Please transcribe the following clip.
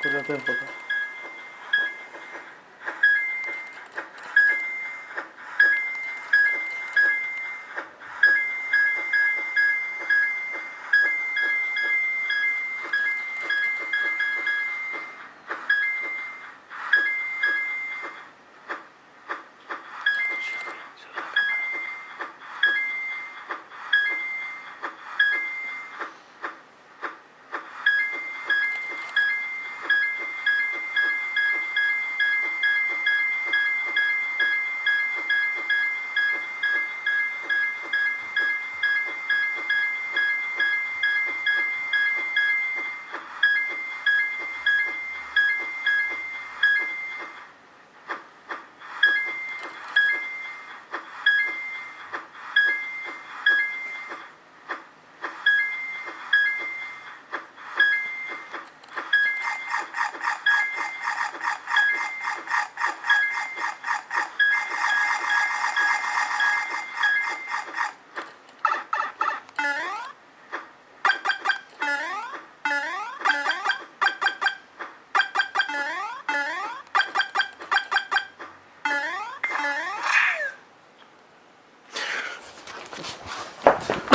Acuérdate de enfocar.